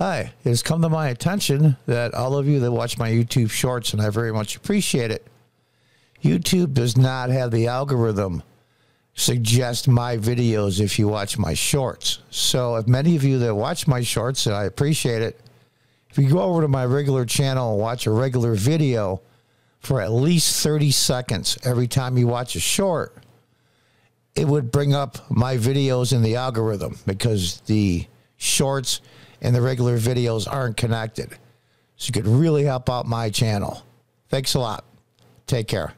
Hi, it has come to my attention that all of you that watch my YouTube shorts, and I very much appreciate it, YouTube does not have the algorithm suggest my videos if you watch my shorts. So, if many of you that watch my shorts, and I appreciate it, if you go over to my regular channel and watch a regular video for at least 30 seconds every time you watch a short, it would bring up my videos in the algorithm because the shorts and the regular videos aren't connected. So you could really help out my channel. Thanks a lot. Take care.